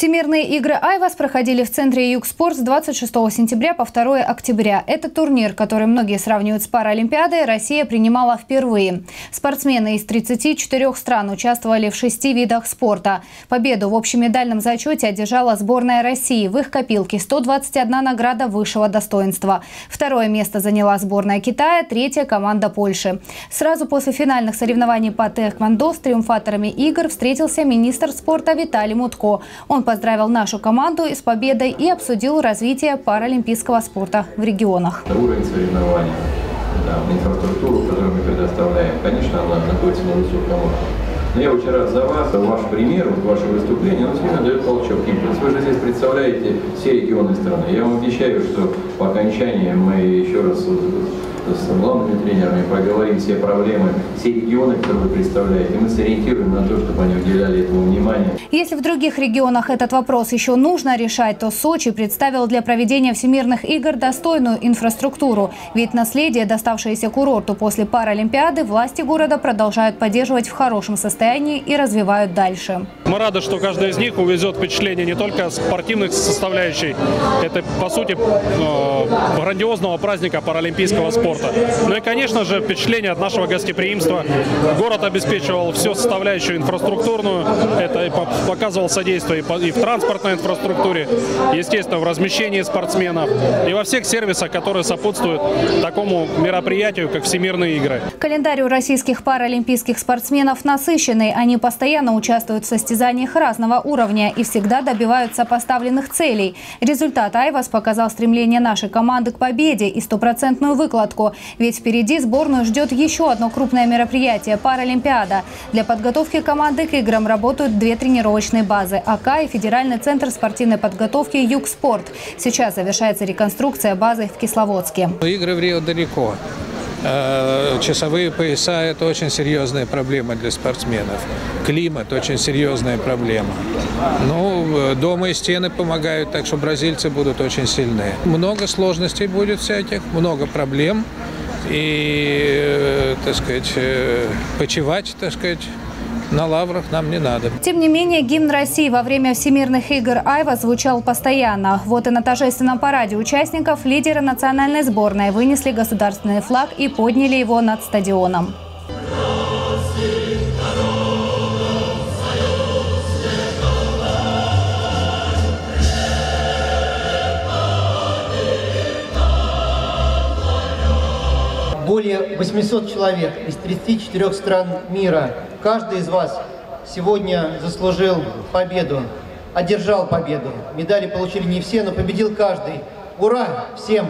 Всемирные игры «Айвас» проходили в центре «Югспорт» с 26 сентября по 2 октября. Это турнир, который многие сравнивают с Паралимпиадой, Россия принимала впервые. Спортсмены из 34 стран участвовали в шести видах спорта. Победу в общемедальном зачете одержала сборная России. В их копилке 121 награда высшего достоинства. Второе место заняла сборная Китая, третья – команда Польши. Сразу после финальных соревнований по тэквондо с триумфаторами игр встретился министр спорта Виталий Мутко. Он поздравил нашу команду с победой и обсудил развитие паралимпийского спорта в регионах. Уровень соревнований, да, инфраструктуру, которую мы предоставляем, конечно, она находится на высоком уровне. Но я очень рад за вас, ваш пример, вот ваше выступление, оно сильно дает толчок. Вы же здесь представляете все регионы страны. Я вам обещаю, что по окончании мы еще раз с главными тренерами проговорим все проблемы, все регионы, которые вы представляете. Мы сориентируем на то, чтобы они уделяли этому внимание. Если в других регионах этот вопрос еще нужно решать, то Сочи представил для проведения всемирных игр достойную инфраструктуру. Ведь наследие, доставшееся курорту после Паралимпиады, власти города продолжают поддерживать в хорошем состоянии и развивают дальше. Мы рады, что каждый из них увезет впечатление не только спортивных составляющей, это, по сути, э, грандиозного праздника паралимпийского спорта спорта. Ну и, конечно же, впечатление от нашего гостеприимства. Город обеспечивал всю составляющую инфраструктурную. Это показывал содействие и в транспортной инфраструктуре, естественно, в размещении спортсменов и во всех сервисах, которые сопутствуют такому мероприятию, как Всемирные игры. Календарь у российских паралимпийских спортсменов насыщенный. Они постоянно участвуют в состязаниях разного уровня и всегда добиваются поставленных целей. Результат Айвас показал стремление нашей команды к победе и стопроцентную выкладку Минску. Ведь впереди сборную ждет еще одно крупное мероприятие – Паралимпиада. Для подготовки команды к играм работают две тренировочные базы – АК и Федеральный центр спортивной подготовки «Югспорт». Сейчас завершается реконструкция базы в Кисловодске. Игры в Рио далеко. Э, часовые пояса – это очень серьезная проблема для спортсменов. Климат – очень серьезная проблема. Ну, дома и стены помогают, так что бразильцы будут очень сильны. Много сложностей будет всяких, много проблем. И, э, так сказать, э, почевать, так сказать, на лаврах нам не надо. Тем не менее, гимн России во время Всемирных игр Айва звучал постоянно. Вот и на торжественном параде участников лидеры национальной сборной вынесли государственный флаг и подняли его над стадионом. более 800 человек из 34 стран мира. Каждый из вас сегодня заслужил победу, одержал победу. Медали получили не все, но победил каждый. Ура всем!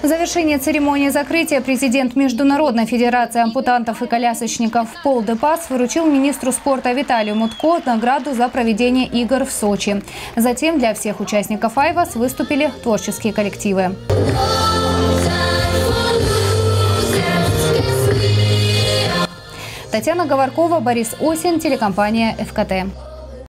В завершение церемонии закрытия президент Международной Федерации ампутантов и колясочников Пол Депас выручил министру спорта Виталию Мутко награду за проведение игр в Сочи. Затем для всех участников Айвас выступили творческие коллективы. Татьяна Говоркова, Борис Осин, телекомпания «ФКТ».